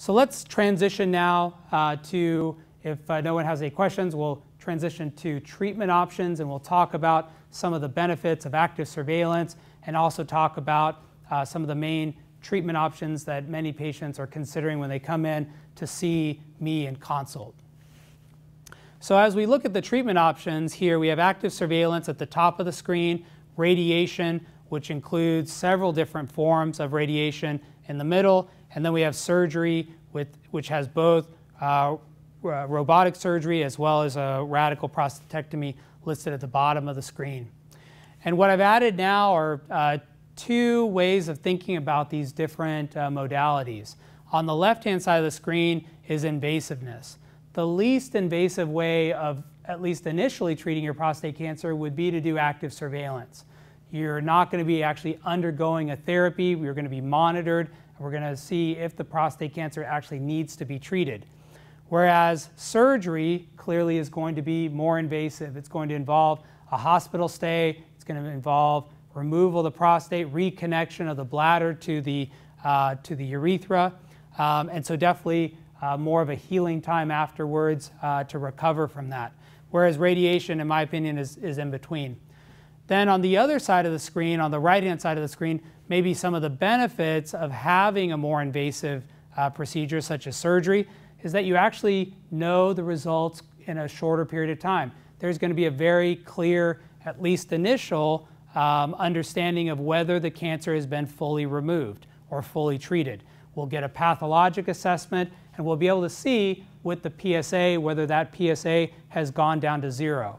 So let's transition now uh, to, if uh, no one has any questions, we'll transition to treatment options and we'll talk about some of the benefits of active surveillance and also talk about uh, some of the main treatment options that many patients are considering when they come in to see me in consult. So as we look at the treatment options here, we have active surveillance at the top of the screen, radiation, which includes several different forms of radiation in the middle, and then we have surgery, with, which has both uh, robotic surgery as well as a radical prostatectomy listed at the bottom of the screen. And what I've added now are uh, two ways of thinking about these different uh, modalities. On the left-hand side of the screen is invasiveness. The least invasive way of at least initially treating your prostate cancer would be to do active surveillance. You're not going to be actually undergoing a therapy. You're going to be monitored. We're going to see if the prostate cancer actually needs to be treated. Whereas surgery clearly is going to be more invasive. It's going to involve a hospital stay. It's going to involve removal of the prostate, reconnection of the bladder to the, uh, to the urethra. Um, and so definitely uh, more of a healing time afterwards uh, to recover from that. Whereas radiation, in my opinion, is, is in between. Then on the other side of the screen, on the right-hand side of the screen, maybe some of the benefits of having a more invasive uh, procedure such as surgery is that you actually know the results in a shorter period of time. There's going to be a very clear, at least initial, um, understanding of whether the cancer has been fully removed or fully treated. We'll get a pathologic assessment and we'll be able to see with the PSA whether that PSA has gone down to zero.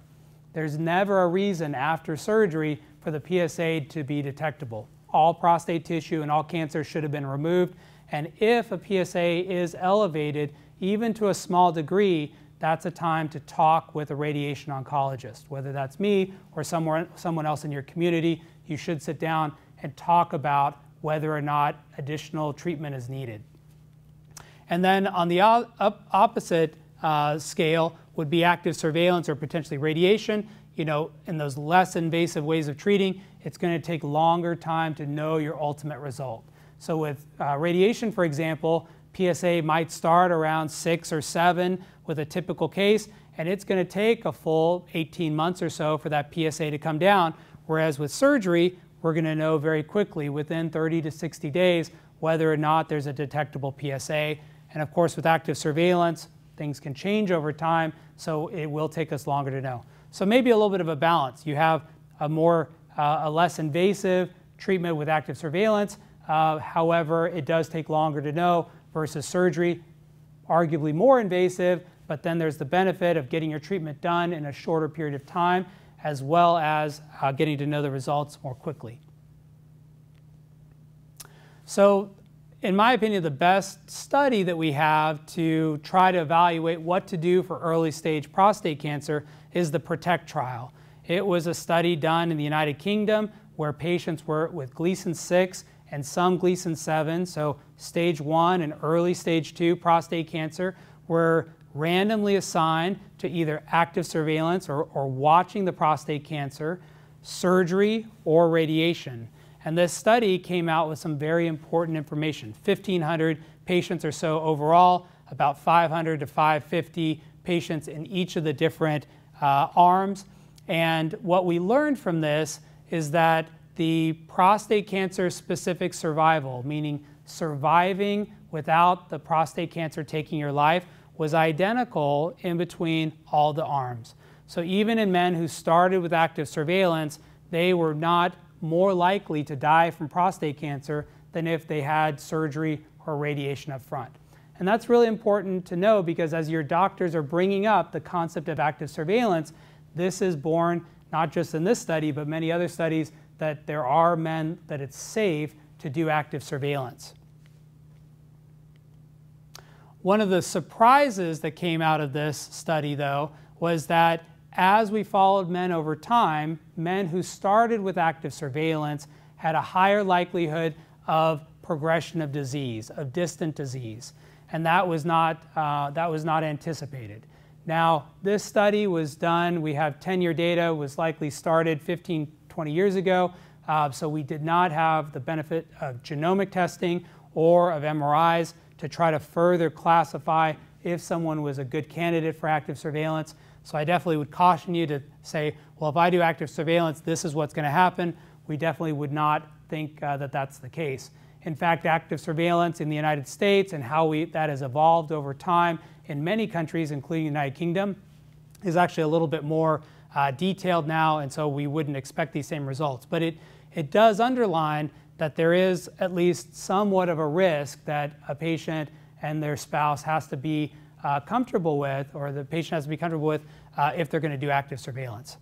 There's never a reason after surgery for the PSA to be detectable. All prostate tissue and all cancer should have been removed. And if a PSA is elevated, even to a small degree, that's a time to talk with a radiation oncologist. Whether that's me or someone, someone else in your community, you should sit down and talk about whether or not additional treatment is needed. And then on the opposite uh, scale would be active surveillance or potentially radiation. You know, in those less invasive ways of treating, it's going to take longer time to know your ultimate result. So with uh, radiation, for example, PSA might start around six or seven with a typical case, and it's going to take a full 18 months or so for that PSA to come down. Whereas with surgery, we're going to know very quickly within 30 to 60 days whether or not there's a detectable PSA. And of course, with active surveillance, things can change over time, so it will take us longer to know. So maybe a little bit of a balance. You have a more, a less invasive treatment with active surveillance. Uh, however, it does take longer to know versus surgery, arguably more invasive, but then there's the benefit of getting your treatment done in a shorter period of time, as well as uh, getting to know the results more quickly. So in my opinion, the best study that we have to try to evaluate what to do for early stage prostate cancer is the PROTECT trial. It was a study done in the United Kingdom where patients were with Gleason 6 and some Gleason 7, so stage 1 and early stage 2 prostate cancer, were randomly assigned to either active surveillance or, or watching the prostate cancer, surgery, or radiation. And this study came out with some very important information 1,500 patients or so overall, about 500 to 550 patients in each of the different uh, arms. And what we learned from this is that the prostate cancer specific survival, meaning surviving without the prostate cancer taking your life, was identical in between all the arms. So even in men who started with active surveillance, they were not more likely to die from prostate cancer than if they had surgery or radiation up front. And that's really important to know because as your doctors are bringing up the concept of active surveillance, this is born not just in this study, but many other studies that there are men that it's safe to do active surveillance. One of the surprises that came out of this study, though, was that as we followed men over time, men who started with active surveillance had a higher likelihood of progression of disease, of distant disease. And that was not, uh, that was not anticipated. Now, this study was done, we have 10 year data, was likely started 15, 20 years ago. Uh, so we did not have the benefit of genomic testing or of MRIs to try to further classify if someone was a good candidate for active surveillance. So I definitely would caution you to say, well, if I do active surveillance, this is what's going to happen. We definitely would not think uh, that that's the case. In fact, active surveillance in the United States and how we, that has evolved over time in many countries, including the United Kingdom, is actually a little bit more uh, detailed now, and so we wouldn't expect these same results. But it, it does underline that there is at least somewhat of a risk that a patient and their spouse has to be uh, comfortable with, or the patient has to be comfortable with, uh, if they're going to do active surveillance.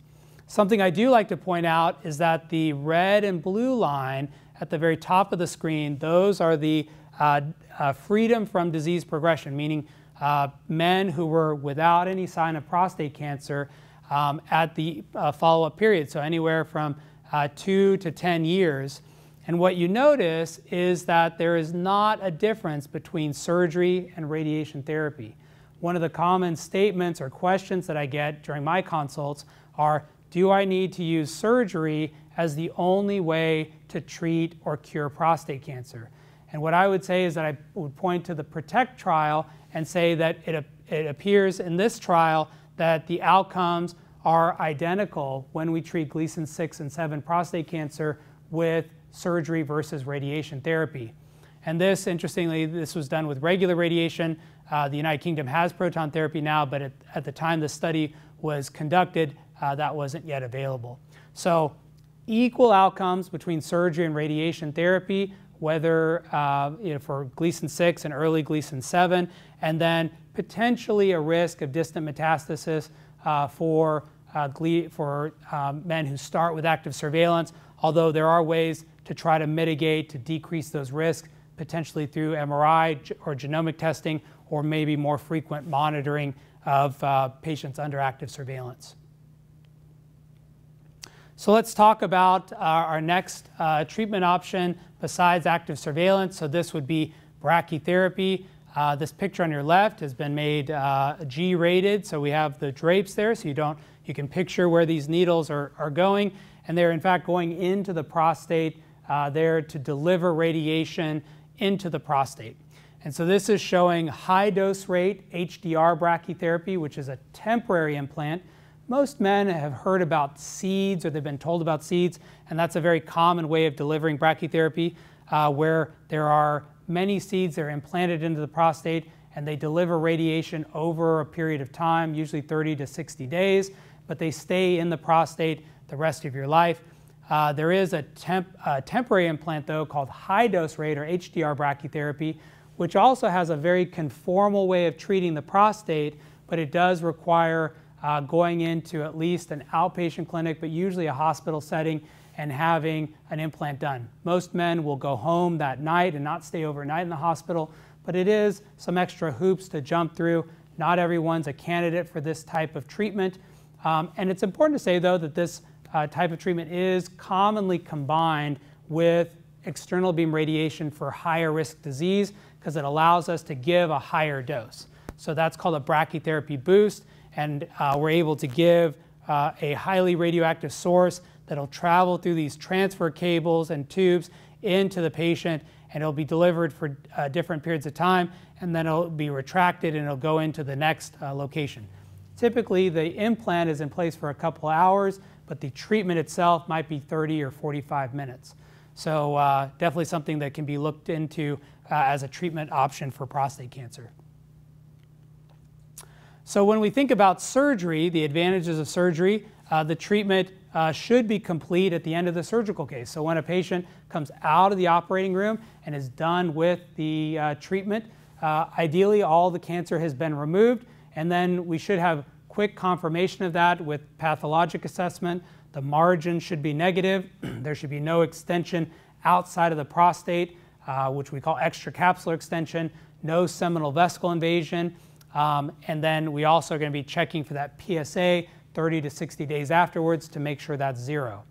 Something I do like to point out is that the red and blue line at the very top of the screen, those are the uh, uh, freedom from disease progression, meaning uh, men who were without any sign of prostate cancer um, at the uh, follow-up period, so anywhere from uh, two to 10 years. And what you notice is that there is not a difference between surgery and radiation therapy. One of the common statements or questions that I get during my consults are, do I need to use surgery as the only way to treat or cure prostate cancer. And what I would say is that I would point to the PROTECT trial and say that it, it appears in this trial that the outcomes are identical when we treat Gleason 6 and 7 prostate cancer with surgery versus radiation therapy. And this, interestingly, this was done with regular radiation. Uh, the United Kingdom has proton therapy now, but at, at the time the study was conducted, uh, that wasn't yet available. So equal outcomes between surgery and radiation therapy, whether uh, you know, for Gleason 6 and early Gleason 7, and then potentially a risk of distant metastasis uh, for, uh, for um, men who start with active surveillance, although there are ways to try to mitigate, to decrease those risks, potentially through MRI or genomic testing, or maybe more frequent monitoring of uh, patients under active surveillance. So let's talk about uh, our next uh, treatment option besides active surveillance. So this would be brachytherapy. Uh, this picture on your left has been made uh, G-rated, so we have the drapes there, so you don't you can picture where these needles are, are going, and they're in fact going into the prostate uh, there to deliver radiation into the prostate. And so this is showing high dose rate HDR brachytherapy, which is a temporary implant most men have heard about seeds or they've been told about seeds, and that's a very common way of delivering brachytherapy uh, where there are many seeds are implanted into the prostate and they deliver radiation over a period of time, usually 30 to 60 days, but they stay in the prostate the rest of your life. Uh, there is a temp, temporary implant, though, called high dose rate or HDR brachytherapy, which also has a very conformal way of treating the prostate, but it does require uh, going into at least an outpatient clinic, but usually a hospital setting, and having an implant done. Most men will go home that night and not stay overnight in the hospital, but it is some extra hoops to jump through. Not everyone's a candidate for this type of treatment. Um, and it's important to say, though, that this uh, type of treatment is commonly combined with external beam radiation for higher risk disease because it allows us to give a higher dose. So that's called a brachytherapy boost and uh, we're able to give uh, a highly radioactive source that'll travel through these transfer cables and tubes into the patient and it'll be delivered for uh, different periods of time and then it'll be retracted and it'll go into the next uh, location. Typically the implant is in place for a couple hours but the treatment itself might be 30 or 45 minutes. So uh, definitely something that can be looked into uh, as a treatment option for prostate cancer. So when we think about surgery, the advantages of surgery, uh, the treatment uh, should be complete at the end of the surgical case. So when a patient comes out of the operating room and is done with the uh, treatment, uh, ideally all the cancer has been removed, and then we should have quick confirmation of that with pathologic assessment. The margin should be negative. there should be no extension outside of the prostate, uh, which we call extracapsular extension, no seminal vesicle invasion, um, and then we also are going to be checking for that PSA 30 to 60 days afterwards to make sure that's zero.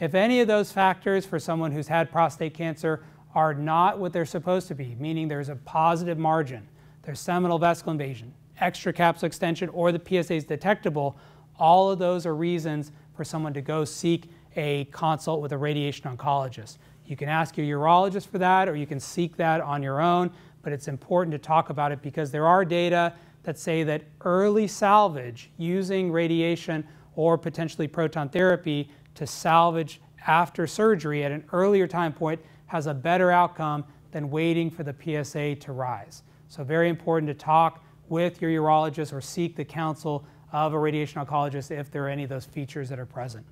If any of those factors for someone who's had prostate cancer are not what they're supposed to be, meaning there's a positive margin, there's seminal vesicle invasion, extracapsular extension, or the PSA is detectable, all of those are reasons for someone to go seek a consult with a radiation oncologist. You can ask your urologist for that or you can seek that on your own, but it's important to talk about it because there are data that say that early salvage using radiation or potentially proton therapy to salvage after surgery at an earlier time point has a better outcome than waiting for the PSA to rise. So very important to talk with your urologist or seek the counsel of a radiation oncologist if there are any of those features that are present.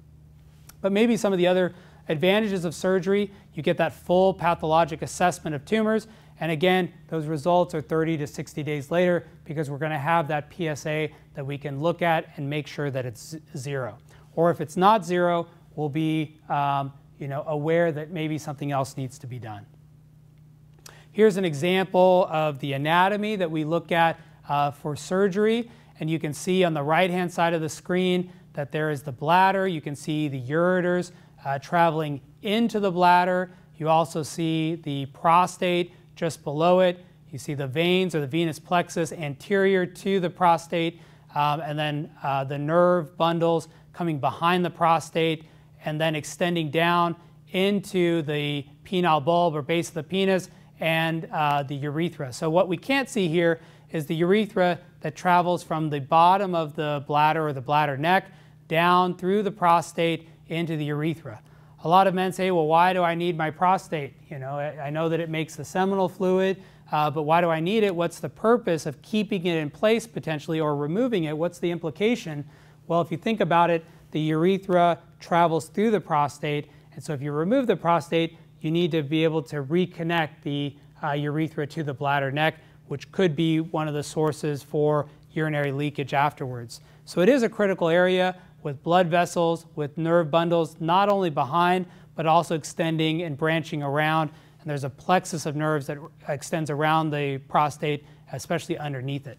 But maybe some of the other advantages of surgery, you get that full pathologic assessment of tumors. And again, those results are 30 to 60 days later because we're going to have that PSA that we can look at and make sure that it's zero. Or if it's not zero, we'll be um, you know, aware that maybe something else needs to be done. Here's an example of the anatomy that we look at uh, for surgery. And you can see on the right-hand side of the screen that there is the bladder. You can see the ureters uh, traveling into the bladder. You also see the prostate just below it. You see the veins or the venous plexus anterior to the prostate, um, and then uh, the nerve bundles coming behind the prostate and then extending down into the penile bulb or base of the penis and uh, the urethra. So what we can't see here is the urethra that travels from the bottom of the bladder or the bladder neck down through the prostate into the urethra. A lot of men say, well, why do I need my prostate? You know, I know that it makes the seminal fluid, uh, but why do I need it? What's the purpose of keeping it in place potentially or removing it? What's the implication? Well, if you think about it, the urethra travels through the prostate, and so if you remove the prostate, you need to be able to reconnect the uh, urethra to the bladder neck, which could be one of the sources for urinary leakage afterwards. So it is a critical area with blood vessels, with nerve bundles, not only behind, but also extending and branching around. And there's a plexus of nerves that extends around the prostate, especially underneath it.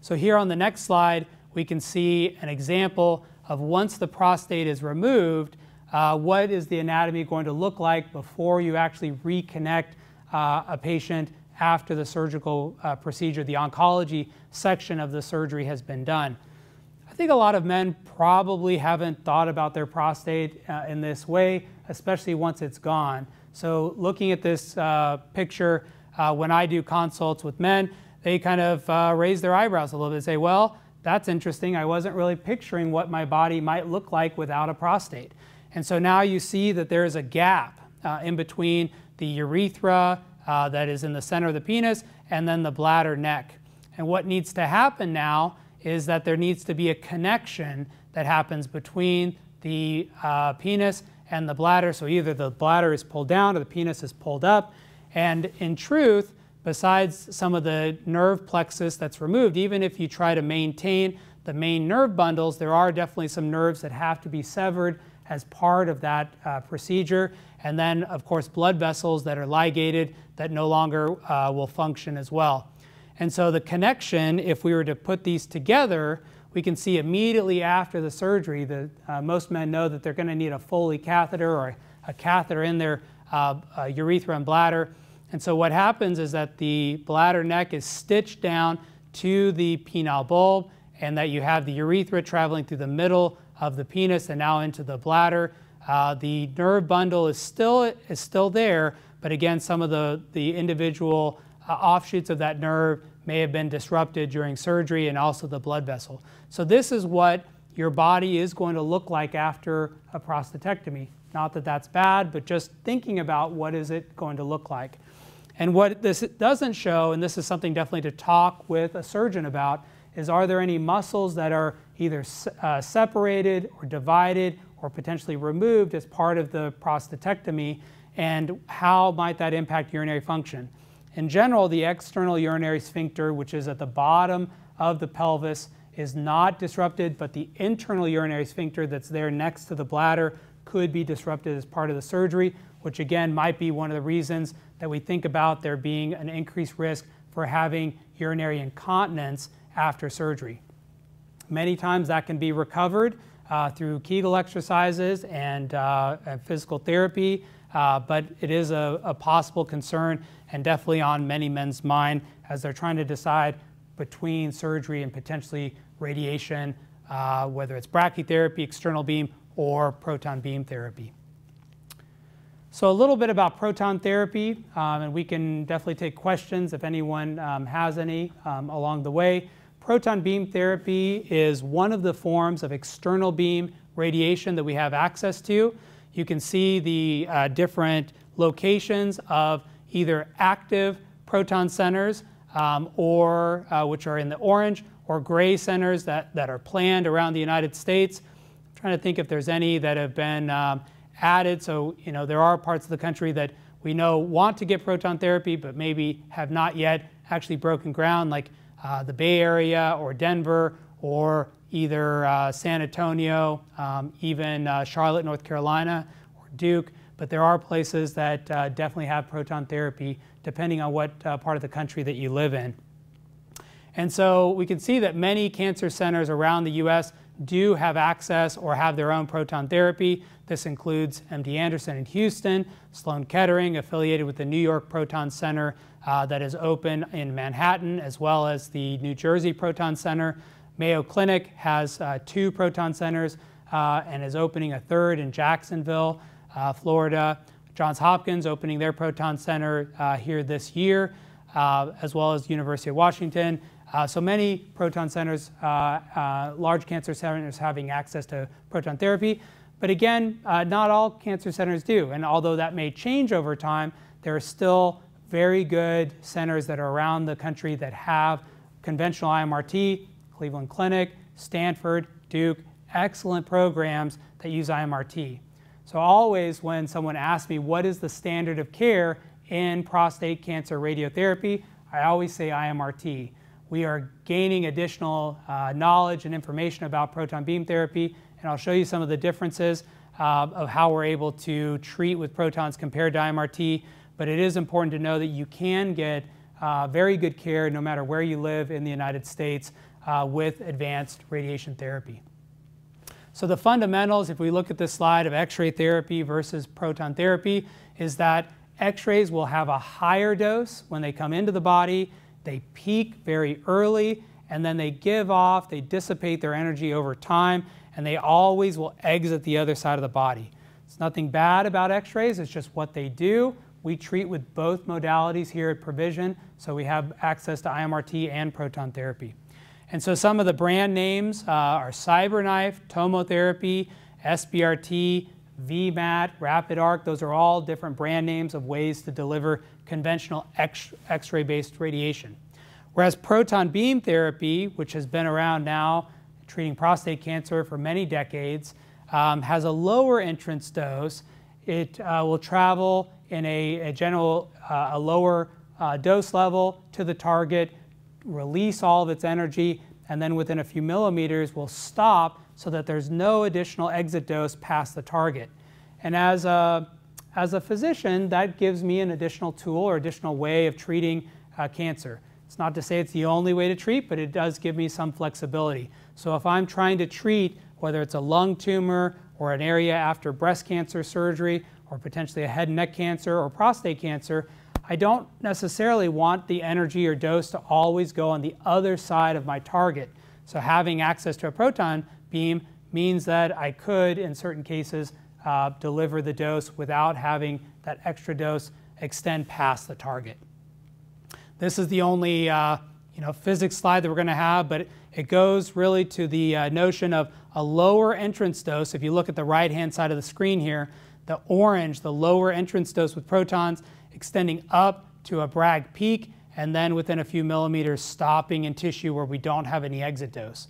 So here on the next slide, we can see an example of once the prostate is removed, uh, what is the anatomy going to look like before you actually reconnect uh, a patient after the surgical uh, procedure, the oncology section of the surgery has been done. I think a lot of men probably haven't thought about their prostate uh, in this way, especially once it's gone. So looking at this uh, picture, uh, when I do consults with men, they kind of uh, raise their eyebrows a little bit and say, well, that's interesting. I wasn't really picturing what my body might look like without a prostate. And so now you see that there is a gap uh, in between the urethra uh, that is in the center of the penis and then the bladder neck. And what needs to happen now is that there needs to be a connection that happens between the uh, penis and the bladder. So either the bladder is pulled down or the penis is pulled up. And in truth, besides some of the nerve plexus that's removed, even if you try to maintain the main nerve bundles, there are definitely some nerves that have to be severed as part of that uh, procedure. And then, of course, blood vessels that are ligated that no longer uh, will function as well. And so the connection, if we were to put these together, we can see immediately after the surgery that uh, most men know that they're going to need a Foley catheter or a catheter in their uh, uh, urethra and bladder. And so what happens is that the bladder neck is stitched down to the penile bulb and that you have the urethra traveling through the middle of the penis and now into the bladder. Uh, the nerve bundle is still, is still there, but again, some of the, the individual offshoots of that nerve may have been disrupted during surgery and also the blood vessel. So this is what your body is going to look like after a prostatectomy. Not that that's bad, but just thinking about what is it going to look like. And what this doesn't show, and this is something definitely to talk with a surgeon about, is are there any muscles that are either uh, separated or divided or potentially removed as part of the prostatectomy, and how might that impact urinary function? In general, the external urinary sphincter, which is at the bottom of the pelvis, is not disrupted, but the internal urinary sphincter that's there next to the bladder could be disrupted as part of the surgery, which again might be one of the reasons that we think about there being an increased risk for having urinary incontinence after surgery. Many times that can be recovered uh, through Kegel exercises and, uh, and physical therapy, uh, but it is a, a, possible concern and definitely on many men's mind as they're trying to decide between surgery and potentially radiation, uh, whether it's brachytherapy, external beam, or proton beam therapy. So a little bit about proton therapy, um, and we can definitely take questions if anyone um, has any um, along the way. Proton beam therapy is one of the forms of external beam radiation that we have access to. You can see the uh, different locations of either active proton centers um, or uh, which are in the orange or gray centers that, that are planned around the United States. I'm trying to think if there's any that have been um, added. So, you know, there are parts of the country that we know want to get proton therapy, but maybe have not yet actually broken ground, like uh, the Bay Area or Denver or either uh, San Antonio, um, even uh, Charlotte, North Carolina, or Duke. But there are places that uh, definitely have proton therapy, depending on what uh, part of the country that you live in. And so we can see that many cancer centers around the U.S. do have access or have their own proton therapy. This includes MD Anderson in Houston, Sloan Kettering, affiliated with the New York Proton Center uh, that is open in Manhattan, as well as the New Jersey Proton Center. Mayo Clinic has uh, two proton centers uh, and is opening a third in Jacksonville, uh, Florida. Johns Hopkins opening their proton center uh, here this year, uh, as well as University of Washington. so many proton centers, large cancer centers having access to proton therapy. But again, uh, not all cancer centers do. And although that may change over time, there are still very good centers that are around the country that have conventional IMRT, Cleveland Clinic, Stanford, Duke, excellent programs that use IMRT. So always when someone asks me what is the standard of care in prostate cancer radiotherapy, I always say IMRT. We are gaining additional uh, knowledge and information about proton beam therapy and I'll show you some of the differences uh, of how we're able to treat with protons compared to IMRT. But it is important to know that you can get uh, very good care no matter where you live in the United States uh, with advanced radiation therapy. So the fundamentals, if we look at this slide of X-ray therapy versus proton therapy, is that X-rays will have a higher dose when they come into the body. They peak very early, and then they give off, they dissipate their energy over time, and they always will exit the other side of the body. It's nothing bad about x-rays, it's just what they do. We treat with both modalities here at Provision, so we have access to IMRT and proton therapy. And so some of the brand names uh, are CyberKnife, TomoTherapy, SBRT, VMAT, Rapid Arc. Those are all different brand names of ways to deliver conventional X-ray based radiation. Whereas proton beam therapy, which has been around now treating prostate cancer for many decades, um, has a lower entrance dose. It uh, will travel in a, a general, uh, a lower uh, dose level to the target, release all of its energy, and then within a few millimeters will stop so that there's no additional exit dose past the target. And as a, as a physician, that gives me an additional tool or additional way of treating uh, cancer. It's not to say it's the only way to treat, but it does give me some flexibility. So if I'm trying to treat, whether it's a lung tumor or an area after breast cancer surgery or potentially a head and neck cancer or prostate cancer, I don't necessarily want the energy or dose to always go on the other side of my target. So having access to a proton beam means that I could, in certain cases, uh, deliver the dose without having that extra dose extend past the target. This is the only uh, you know, physics slide that we're going to have, but it goes really to the uh, notion of a lower entrance dose. If you look at the right-hand side of the screen here, the orange, the lower entrance dose with protons, extending up to a Bragg peak, and then within a few millimeters stopping in tissue where we don't have any exit dose.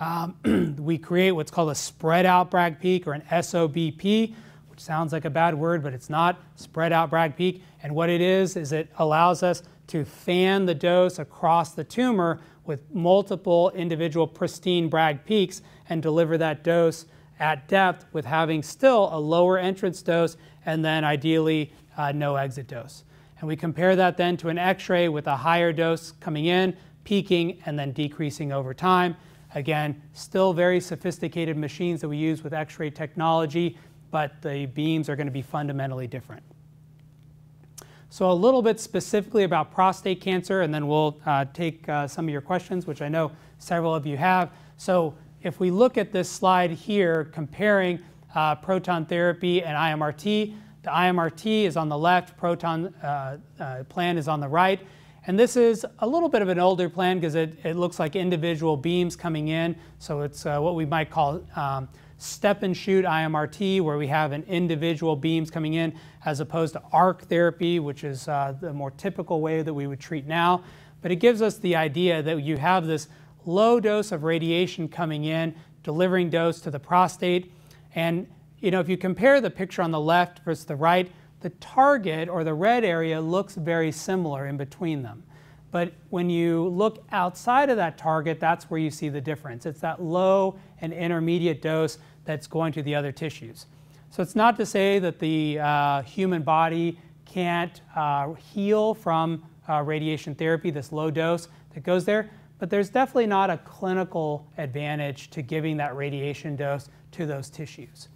Um, we create what's called a spread out Bragg peak or an SOBP, which sounds like a bad word, but it's not, spread out Bragg peak. And what it is, is it allows us to fan the dose across the tumor with multiple individual pristine Bragg peaks and deliver that dose at depth with having still a lower entrance dose and then ideally uh, no exit dose. And we compare that then to an x-ray with a higher dose coming in, peaking, and then decreasing over time. Again, still very sophisticated machines that we use with x-ray technology, but the beams are going to be fundamentally different. So a little bit specifically about prostate cancer, and then we'll uh, take uh, some of your questions, which I know several of you have. So if we look at this slide here comparing uh, proton therapy and IMRT, The IMRT is on the left, proton uh, uh, plan is on the right. And this is a little bit of an older plan because it, it looks like individual beams coming in. So it's uh, what we might call um, step and shoot IMRT, where we have an individual beams coming in, as opposed to arc therapy, which is uh, the more typical way that we would treat now. But it gives us the idea that you have this low dose of radiation coming in, delivering dose to the prostate. And you know, if you compare the picture on the left versus the right, the target or the red area looks very similar in between them. But when you look outside of that target, that's where you see the difference. It's that low and intermediate dose that's going to the other tissues. So it's not to say that the uh, human body can't uh, heal from uh, radiation therapy, this low dose that goes there, but there's definitely not a clinical advantage to giving that radiation dose to those tissues.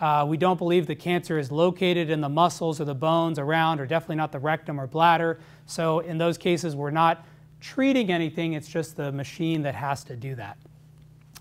Uh, we don't believe the cancer is located in the muscles or the bones around, or definitely not the rectum or bladder. So in those cases, we're not treating anything. It's just the machine that has to do that.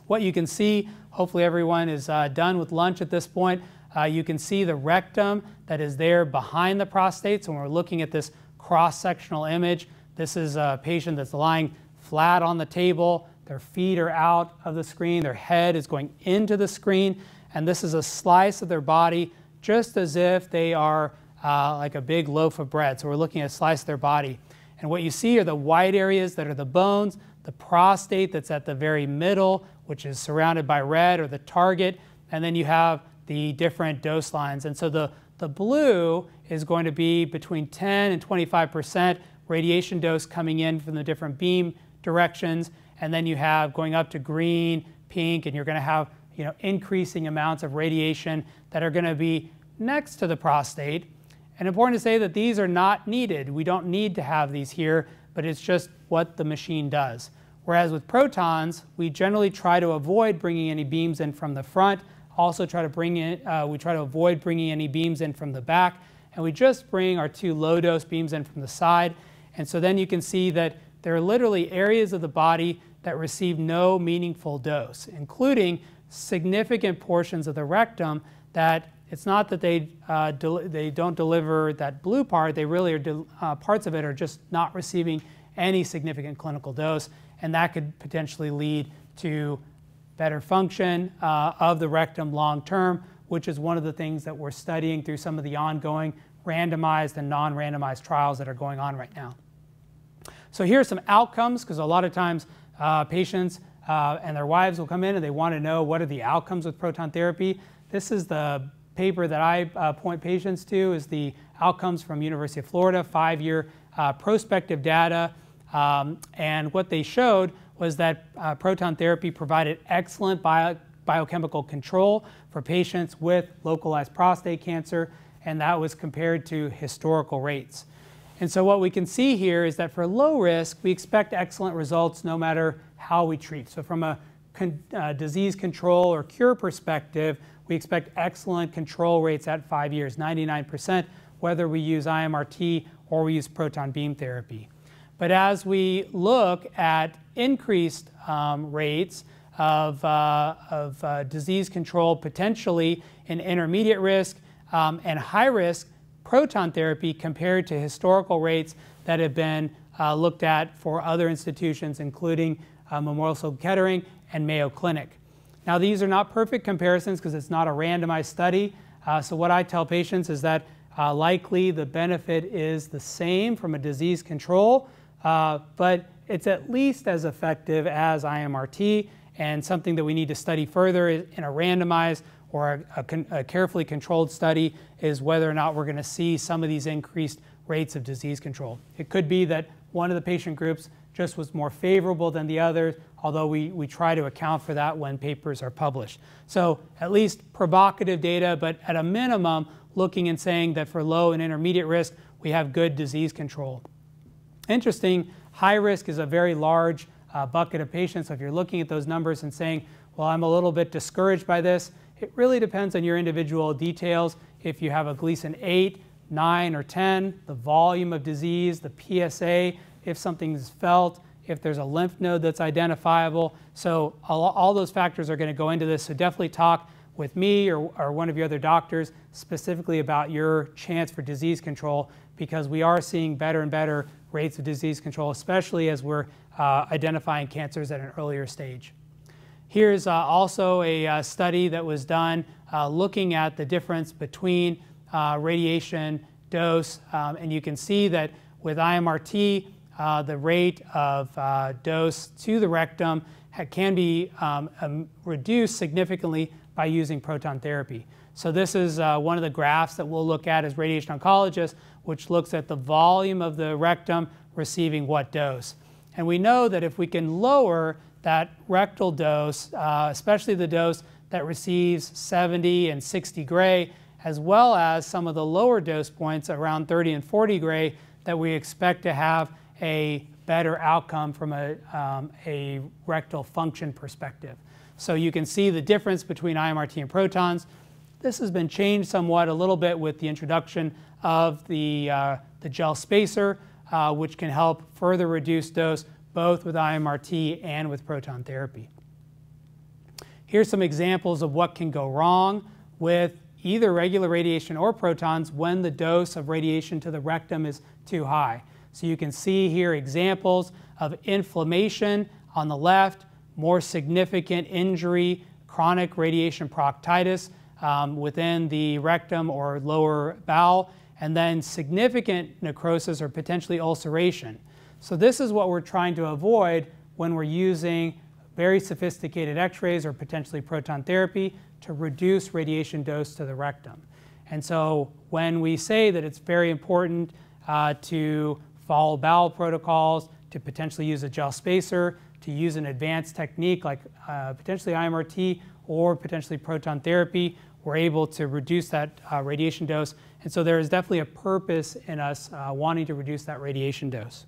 What you can see, hopefully everyone is uh, done with lunch at this point. Uh, you can see the rectum that is there behind the prostate. So when we're looking at this cross-sectional image, this is a patient that's lying flat on the table. Their feet are out of the screen. Their head is going into the screen and this is a slice of their body just as if they are uh, like a big loaf of bread. So we're looking at a slice of their body. And what you see are the white areas that are the bones, the prostate that's at the very middle, which is surrounded by red or the target, and then you have the different dose lines. And so the, the blue is going to be between 10 and 25% radiation dose coming in from the different beam directions. And then you have going up to green, pink, and you're going to have you know, increasing amounts of radiation that are going to be next to the prostate. And important to say that these are not needed. We don't need to have these here, but it's just what the machine does. Whereas with protons, we generally try to avoid bringing any beams in from the front. Also try to bring in, uh, we try to avoid bringing any beams in from the back. And we just bring our two low dose beams in from the side. And so then you can see that there are literally areas of the body that receive no meaningful dose, including significant portions of the rectum that it's not that they, uh, they don't deliver that blue part, they really are, uh, parts of it are just not receiving any significant clinical dose, and that could potentially lead to better function uh, of the rectum long term, which is one of the things that we're studying through some of the ongoing randomized and non randomized trials that are going on right now. So here are some outcomes, because a lot of times uh, patients uh, and their wives will come in and they want to know what are the outcomes with proton therapy. This is the paper that I uh, point patients to is the outcomes from University of Florida, five-year uh, prospective data. Um, and what they showed was that uh, proton therapy provided excellent bio biochemical control for patients with localized prostate cancer, and that was compared to historical rates. And so what we can see here is that for low risk, we expect excellent results no matter how we treat. So from a con uh, disease control or cure perspective, we expect excellent control rates at five years, 99%, whether we use IMRT or we use proton beam therapy. But as we look at increased um, rates of, uh, of uh, disease control potentially in intermediate risk um, and high risk, proton therapy compared to historical rates that have been uh, looked at for other institutions, including uh, Memorial Sloan Kettering and Mayo Clinic. Now, these are not perfect comparisons because it's not a randomized study. Uh, so, what I tell patients is that uh, likely the benefit is the same from a disease control, uh, but it's at least as effective as IMRT and something that we need to study further in a randomized or a, a, a carefully controlled study is whether or not we're going to see some of these increased rates of disease control. It could be that one of the patient groups just was more favorable than the others, although we, we try to account for that when papers are published. So at least provocative data, but at a minimum, looking and saying that for low and intermediate risk, we have good disease control. Interesting, high risk is a very large uh, bucket of patients. So if you're looking at those numbers and saying, well, I'm a little bit discouraged by this, it really depends on your individual details. If you have a Gleason 8, 9, or 10, the volume of disease, the PSA, if something is felt, if there's a lymph node that's identifiable. So all, all those factors are going to go into this. So definitely talk with me or, or one of your other doctors specifically about your chance for disease control because we are seeing better and better rates of disease control, especially as we're uh, identifying cancers at an earlier stage. Here's uh, also a uh, study that was done uh, looking at the difference between uh, radiation dose, um, and you can see that with IMRT, uh, the rate of dose to the rectum can be um, um, reduced significantly by using proton therapy. So this is uh, one of the graphs that we'll look at as radiation oncologists, which looks at the volume of the rectum receiving what dose. And we know that if we can lower that rectal dose, uh, especially the dose that receives 70 and 60 gray, as well as some of the lower dose points around 30 and 40 gray, that we expect to have a better outcome from a, um, a rectal function perspective. So you can see the difference between IMRT and protons. This has been changed somewhat a little bit with the introduction of the, uh, the gel spacer, uh, which can help further reduce dose both with IMRT and with proton therapy. Here's some examples of what can go wrong with either regular radiation or protons when the dose of radiation to the rectum is too high. So you can see here examples of inflammation on the left, more significant injury, chronic radiation proctitis um, within the rectum or lower bowel, and then significant necrosis or potentially ulceration. So this is what we're trying to avoid when we're using very sophisticated x-rays or potentially proton therapy to reduce radiation dose to the rectum. And so when we say that it's very important uh, to follow bowel protocols, to potentially use a gel spacer, to use an advanced technique like uh, potentially IMRT or potentially proton therapy, we're able to reduce that uh, radiation dose. And so there is definitely a purpose in us uh, wanting to reduce that radiation dose.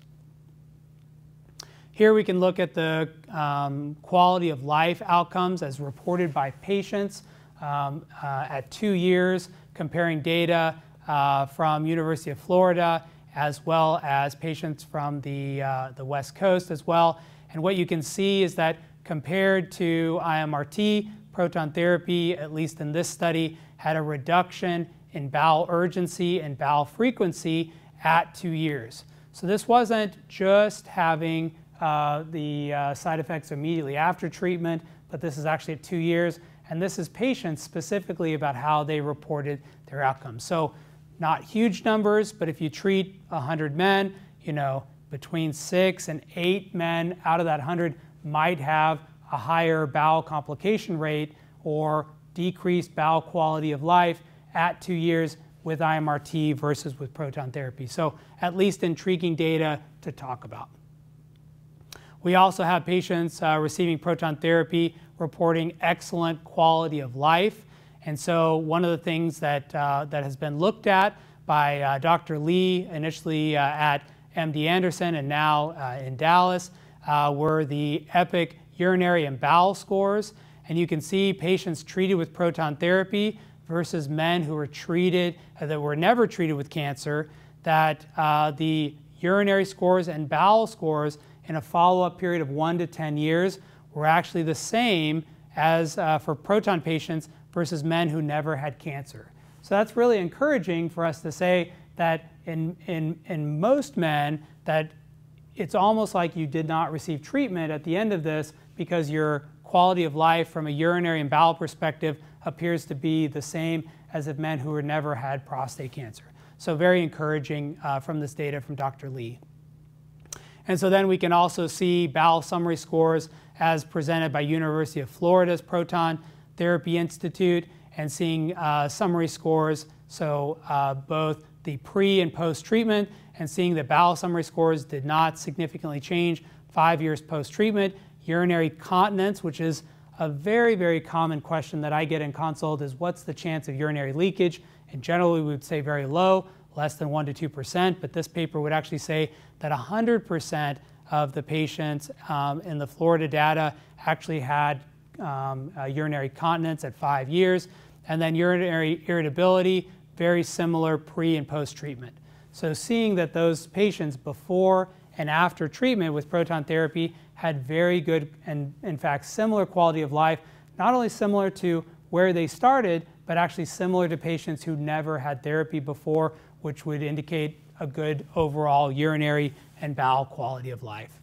Here we can look at the um, quality of life outcomes as reported by patients um, uh, at two years, comparing data uh, from University of Florida as well as patients from the, uh, the West Coast as well. And what you can see is that compared to IMRT, proton therapy, at least in this study, had a reduction in bowel urgency and bowel frequency at two years. So this wasn't just having uh, the uh, side effects immediately after treatment, but this is actually at two years. And this is patients specifically about how they reported their outcomes. So not huge numbers, but if you treat 100 men, you know, between six and eight men out of that 100 might have a higher bowel complication rate or decreased bowel quality of life at two years with IMRT versus with proton therapy. So at least intriguing data to talk about. We also have patients uh, receiving proton therapy reporting excellent quality of life. And so one of the things that, uh, that has been looked at by uh, Dr. Lee initially uh, at MD Anderson, and now uh, in Dallas, uh, were the EPIC urinary and bowel scores. And you can see patients treated with proton therapy versus men who were treated, uh, that were never treated with cancer, that the urinary scores and bowel scores in a follow-up period of one to 10 years were actually the same as for proton patients versus men who never had cancer. So that's really encouraging for us to say that in, in, in most men that it's almost like you did not receive treatment at the end of this because your quality of life from a urinary and bowel perspective appears to be the same as if men who had never had prostate cancer. So very encouraging uh, from this data from Dr. Lee. And so then we can also see bowel summary scores as presented by University of Florida's Proton Therapy Institute and seeing uh, summary scores. So uh, both the pre and post treatment and seeing that bowel summary scores did not significantly change five years post treatment. Urinary continence, which is a very, very common question that I get in consult, is what's the chance of urinary leakage? And generally, we would say very low, less than 1% to 2%, but this paper would actually say that 100% of the patients um, in the Florida data actually had um, uh, urinary continence at five years. And then urinary irritability, very similar pre and post treatment. So seeing that those patients before and after treatment with proton therapy had very good and in fact similar quality of life, not only similar to where they started, but actually similar to patients who never had therapy before, which would indicate a good overall urinary and bowel quality of life.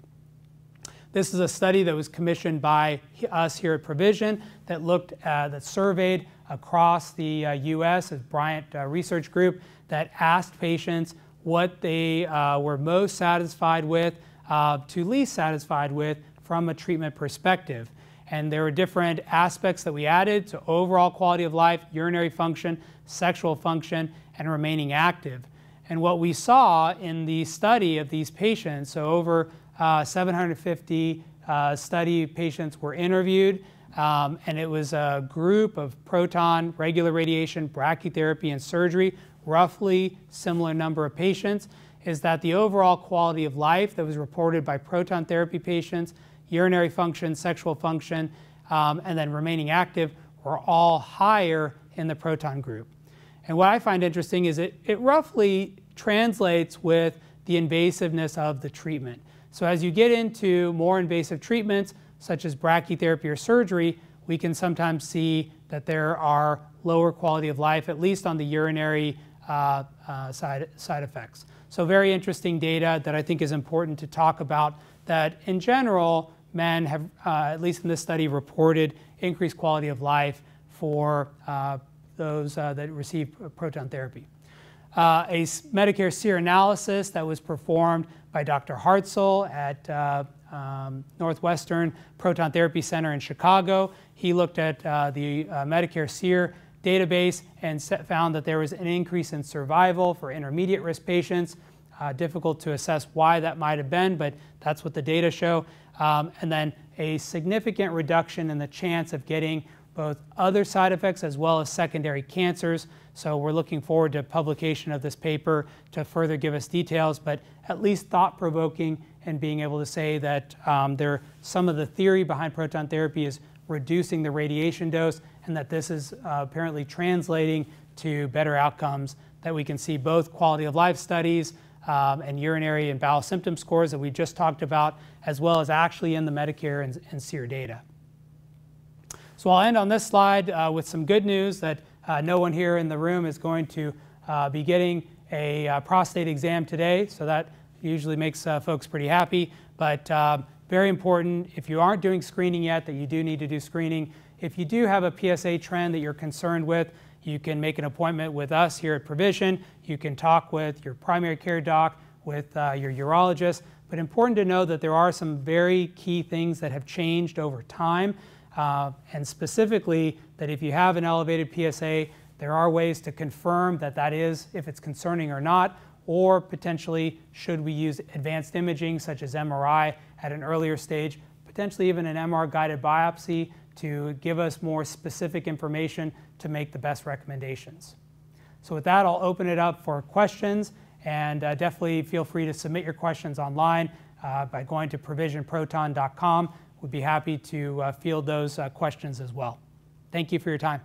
This is a study that was commissioned by us here at Provision that looked uh, that surveyed across the uh, U.S. as Bryant uh, Research Group that asked patients what they uh, were most satisfied with uh, to least satisfied with from a treatment perspective. And there were different aspects that we added to overall quality of life, urinary function, sexual function, and remaining active. And what we saw in the study of these patients, so over uh, 750 uh, study patients were interviewed, um, and it was a group of proton, regular radiation, brachytherapy, and surgery, roughly similar number of patients, is that the overall quality of life that was reported by proton therapy patients urinary function, sexual function, um, and then remaining active were all higher in the proton group. And what I find interesting is it, it roughly translates with the invasiveness of the treatment. So as you get into more invasive treatments, such as brachytherapy or surgery, we can sometimes see that there are lower quality of life, at least on the urinary uh, uh, side, side effects. So very interesting data that I think is important to talk about that in general, men have, uh, at least in this study, reported increased quality of life for uh, those uh, that receive proton therapy. Uh, a Medicare SEER analysis that was performed by Dr. Hartsell at uh, um, Northwestern Proton Therapy Center in Chicago. He looked at uh, the Medicare SEER database and set, found that there was an increase in survival for intermediate risk patients. difficult to assess why that might have been, but that's what the data show um, and then a significant reduction in the chance of getting both other side effects as well as secondary cancers. So we're looking forward to publication of this paper to further give us details, but at least thought-provoking and being able to say that um, there, some of the theory behind proton therapy is reducing the radiation dose and that this is uh, apparently translating to better outcomes that we can see both quality of life studies, um, and urinary and bowel symptom scores that we just talked about, as well as actually in the Medicare and, and SEER data. So I'll end on this slide uh, with some good news that uh, no one here in the room is going to uh, be getting a uh, prostate exam today, so that usually makes uh, folks pretty happy. But um, very important, if you aren't doing screening yet, that you do need to do screening. If you do have a PSA trend that you're concerned with, you can make an appointment with us here at Provision. You can talk with your primary care doc, with uh, your urologist. But important to know that there are some very key things that have changed over time. Uh, and specifically, that if you have an elevated PSA, there are ways to confirm that that is, if it's concerning or not, or potentially should we use advanced imaging such as MRI at an earlier stage, potentially even an MR guided biopsy to give us more specific information to make the best recommendations. So with that, I'll open it up for questions and uh, definitely feel free to submit your questions online uh, by going to provisionproton.com. We'd be happy to uh, field those uh, questions as well. Thank you for your time.